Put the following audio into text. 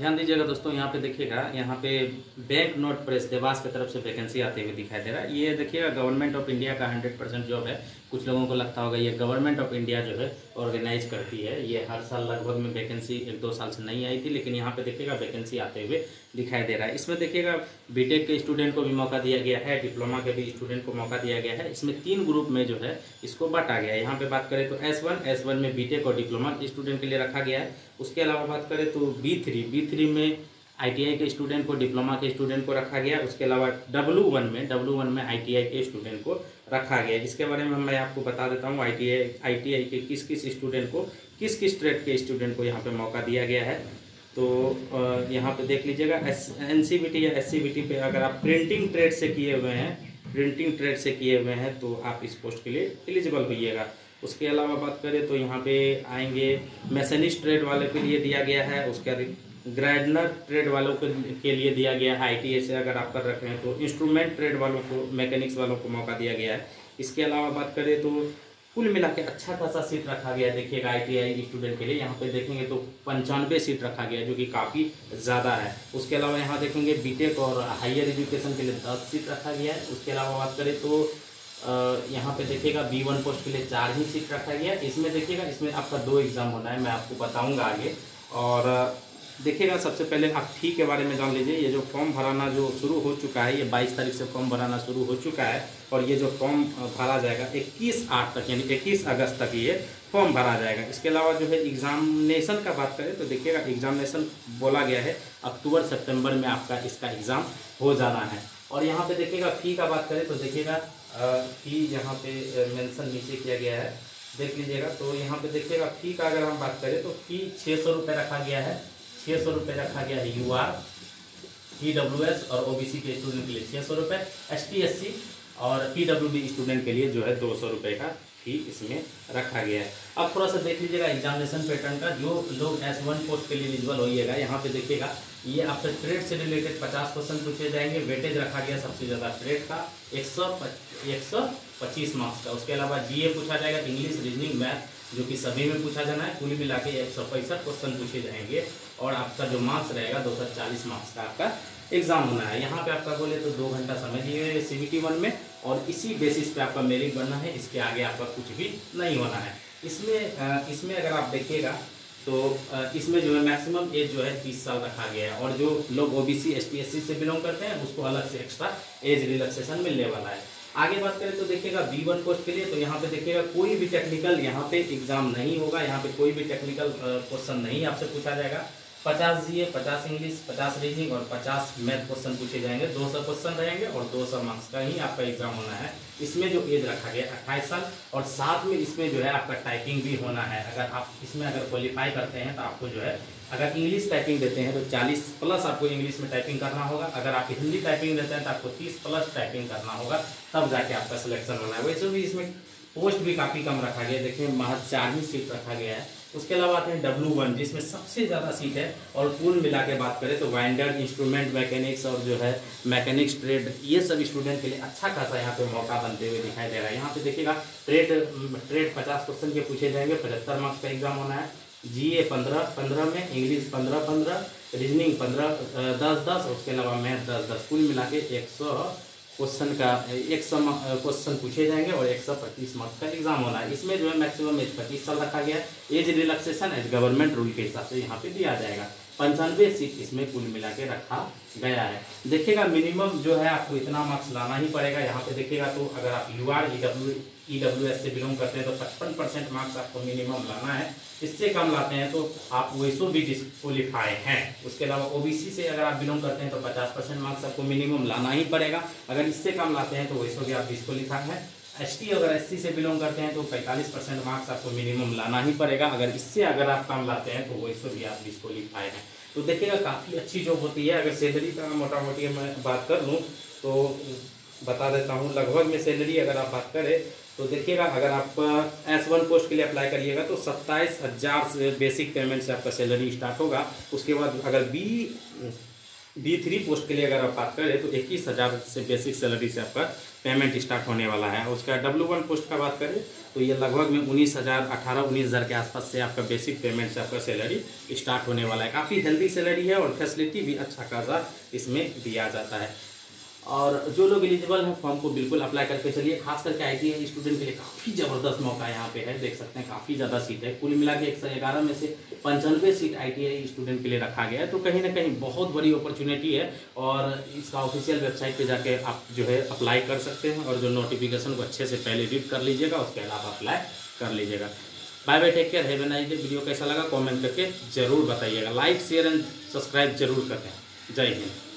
ध्यान दीजिएगा दोस्तों, यहाँ पे देखिएगा, यहाँ पे बैंक नोट प्रेस देवास की तरफ़ से वैकेंसी आते हुए दिखाई दे रहा है। ये देखिएगा गवर्नमेंट ऑफ़ इंडिया का हंड्रेड परसेंट जॉब है। कुछ लोगों को लगता होगा ये गवर्नमेंट ऑफ़ इंडिया जो है ऑर्गेनाइज करती है। ये हर साल लगभग में वैकेंसी एक दो साल से नहीं आई थी, लेकिन यहाँ पे देखिएगा वैकेंसी आते हुए दिखाई दे रहा है। इसमें देखिएगा बीटेक के स्टूडेंट को भी मौका दिया गया है डिप्लोमा के भी स्टूडेंट को मौका दिया गया है। इसमें तीन ग्रुप में जो है इसको बांटा गया है। यहाँ पे बात करें तो एस वन एस वन में बीटेक और डिप्लोमा स्टूडेंट के लिए रखा गया है। उसके अलावा बात करें तो बी थ्री बी थ्री में आईटीआई के स्टूडेंट को डिप्लोमा के स्टूडेंट को रखा गया उसके अलावा डब्लू वन में डब्लू वन में आईटीआई के स्टूडेंट को रखा गया है, जिसके बारे में मैं आपको बता देता हूँ आईटीआई आईटीआई के किस किस स्टूडेंट को, किस किस ट्रेड के स्टूडेंट को यहाँ पे मौका दिया गया है। तो यहाँ पे देख लीजिएगा, एस एन या एससीबीटी पे अगर आप प्रिंटिंग ट्रेड से किए हुए हैं प्रिंटिंग ट्रेड से किए हुए हैं तो आप इस पोस्ट के लिए एलिजिबल होइएगा। उसके अलावा बात करें तो यहाँ पे आएँगे मैसनिस्ट ट्रेड वाले के लिए दिया गया है, उसके ग्रैडनर ट्रेड वालों के के लिए दिया गया है आई से अगर आप कर रखे हैं तो इंस्ट्रूमेंट ट्रेड वालों को मैकेनिक्स वालों को मौका दिया गया है। इसके अलावा बात करें तो कुल मिला के अच्छा खासा सीट रखा गया है, देखिएगा आईटीआई स्टूडेंट के लिए। यहाँ पे देखेंगे तो पंचानवे सीट रखा गया जो कि काफ़ी ज़्यादा है। उसके अलावा यहाँ देखेंगे बीटेक और हायर एजुकेशन के लिए दस सीट रखा गया है। उसके अलावा बात करें तो यहाँ पे देखिएगा बी वन पोस्ट के लिए चार ही सीट रखा गया इसमें देखिएगा, इसमें आपका दो एग्ज़ाम होना है, मैं आपको बताऊँगा आगे। और देखिएगा, सबसे पहले आप फ़ी के बारे में जान लीजिए। ये जो फॉर्म भराना जो शुरू हो चुका है, ये 22 तारीख से फॉर्म भराना शुरू हो चुका है और ये जो फॉर्म भरा जाएगा 21 आठ तक, यानी 21 अगस्त तक ये फॉर्म भरा जाएगा। इसके अलावा जो है एग्जामिनेशन का बात करें तो देखिएगा एग्जामिनेशन बोला गया है, अक्टूबर सेप्टेम्बर में आपका इसका एग्ज़ाम हो जाना है। और यहाँ पर देखिएगा फ़ी का बात करें तो देखिएगा फ़ी यहाँ पर मैंसन नीचे किया गया है। देख लीजिएगा तो यहाँ पे देखिएगा फ़ी का अगर हम बात करें तो फ़ी छः सौ रुपये रखा गया है। छः सौ रुपये रखा गया है U R P W S और ओ बी सी के स्टूडेंट के लिए छः सौ रुपये एस टी एस सी और पी डब्ल्यू डी स्टूडेंट के लिए जो है दो सौ रुपये का फ़ी इसमें रखा गया है। अब थोड़ा सा देख लीजिएगा एग्जामिनेशन पैटर्न का, जो लोग एस वन पोस्ट के लिए एलिजिबल होइएगा, यहाँ पे देखिएगा, ये आपसे ट्रेड से रिलेटेड पचास क्वेश्चन पूछे जाएँगे वेटेज रखा गया सबसे ज़्यादा ट्रेड का, एक सौ पच्चीस मार्क्स का। उसके अलावा जीए पूछा जाएगा इंग्लिश रीजनिंग मैथ जो कि सभी में पूछा जाना है, कुल मिला के एक सौ पैंसठ क्वेश्चन पूछे जाएँगे और आपका जो मार्क्स रहेगा, दो सौ चालीस मार्क्स का आपका एग्ज़ाम होना है। यहाँ पे आपका बोले तो दो घंटा समय दिए सी बी वन में और इसी बेसिस पे आपका मेरिट बनना है, इसके आगे आपका कुछ भी नहीं होना है। इसमें इसमें अगर आप देखिएगा तो इसमें जो है मैक्सिमम एज जो है तीस साल रखा गया है और जो लोग ओबीसी एसटी एससी से बिलोंग करते हैं, उसको अलग से एक्स्ट्रा एज रिलैक्सेशन मिलने वाला है। आगे बात करें तो देखिएगा बी वन पोस्ट के लिए तो यहाँ पे देखिएगा कोई भी टेक्निकल यहाँ पे एग्ज़ाम नहीं होगा, यहाँ पे कोई भी टेक्निकल क्वेश्चन नहीं आपसे पूछा जाएगा। पचास जी ए पचास इंग्लिश, पचास रीजनिंग और पचास मैथ क्वेश्चन पूछे जाएँगे। दो सौ क्वेश्चन रहेंगे और दो सौ मार्क्स का ही आपका एग्ज़ाम होना है। इसमें जो एज रखा गया अट्ठाईस साल और साथ में इसमें जो है आपका टाइपिंग भी होना है। अगर आप इसमें अगर क्वालिफाई करते हैं तो आपको जो है, अगर इंग्लिश टाइपिंग देते हैं तो 40 प्लस आपको इंग्लिश में टाइपिंग करना होगा। अगर आप हिंदी टाइपिंग देते हैं तो आपको 30 प्लस टाइपिंग करना होगा। तब जाके आपका सिलेक्शन होना है। वैसे भी इसमें पोस्ट भी काफ़ी कम रखा गया देखिए महज चार ही सीट रखा गया है। उसके अलावा आते हैं डब्लू वन जिसमें सबसे ज़्यादा सीट है और कुल मिला के बात करें तो वाइंडर इंस्ट्रूमेंट मैकेनिक्स और जो है मैकेनिक्स ट्रेड ये सब स्टूडेंट के लिए अच्छा खासा यहाँ पे मौका बनते हुए दिखाई दे रहा है। यहाँ पे देखिएगा ट्रेड ट्रेड पचास क्वेश्चन के पूछे जाएँगे, पचहत्तर मार्क्स का एग्ज़ाम होना है। जी ए पंद्रह पंद्रह में इंग्लिश पंद्रह पंद्रह रीजनिंग पंद्रह दस दस उसके अलावा मैथ दस दस, कुल मिला के एक सौ क्वेश्चन का, एक सौ क्वेश्चन पूछे जाएँगे और एक सौ पच्चीस मार्क्स का एग्ज़ाम होना है। इसमें जो है मैक्सिमम एज पच्चीस साल रखा गया है। Age relaxation age government rule के हिसाब से यहाँ पे दिया जाएगा। पंचानवे सीट इसमें कुल मिला के रखा गया है। देखिएगा मिनिमम जो है आपको इतना मार्क्स लाना ही पड़ेगा। यहाँ पे देखिएगा तो अगर आप U R E W E W S से बिलोंग करते हैं तो पचपन परसेंट मार्क्स आपको मिनिमम लाना है। इससे कम लाते हैं तो आप वैसो भी डिस्क्वालीफाई हैं। उसके अलावा ओबीसी से अगर आप बिलोंग करते हैं तो 50 परसेंट मार्क्स आपको मिनिमम लाना ही पड़ेगा। अगर इससे कम लाते हैं तो वैसो भी आप डिस्क्वालीफाई हैं। एसटी अगर एससी से बिलोंग करते हैं तो 45 परसेंट मार्क्स आपको मिनिमम लाना ही पड़ेगा। अगर इससे अगर आप कम लाते हैं तो वैसो भी आप डिस्क्वालीफाई हैं। तो देखिएगा, काफ़ी अच्छी जॉब होती है। अगर सैलरी का मोटा मोटी मैं बात कर लूँ तो बता देता हूँ, लगभग में सैलरी अगर आप बात करें तो देखिएगा, अगर आप एस वन पोस्ट के लिए अप्लाई करिएगा तो सत्ताईस हज़ार से बेसिक पेमेंट से आपका सैलरी स्टार्ट होगा। उसके बाद अगर बी बी थ्री पोस्ट के लिए अगर आप बात करें तो इक्कीस हज़ार से बेसिक सैलरी से आपका पेमेंट स्टार्ट होने वाला है। उसका डब्ल्यू वन पोस्ट का बात करें तो ये लगभग में उन्नीस हज़ार, अठारह उन्नीस हज़ार के आसपास से आपका बेसिक पेमेंट से आपका सैलरी स्टार्ट होने वाला है। काफ़ी हेल्दी सैलरी है और फैसिलिटी भी अच्छा खासा इसमें दिया जाता है। और जो लोग एलिजिबल हैं फॉर्म को बिल्कुल अप्लाई करके चलिए। खास करके आईटीआई स्टूडेंट के लिए काफ़ी ज़बरदस्त मौका यहाँ पे है, देख सकते हैं, काफ़ी ज़्यादा सीट है। कुल मिला के एक सौ ग्यारह में से पंचानवे सीट आईटीआई स्टूडेंट के लिए रखा गया है। तो कहीं ना कहीं बहुत बड़ी अपॉर्चुनिटी है और इसका ऑफिशियल वेबसाइट पर जाके आप जो है अप्लाई कर सकते हैं और जो नोटिफिकेशन को अच्छे से पहले रीड कर लीजिएगा, उसके अलावा अप्लाई कर लीजिएगा। Bye bye take care have video कैसा लगा कमेंट करके ज़रूर बताइएगा। लाइक शेयर एंड सब्सक्राइब ज़रूर करें जय हिंद।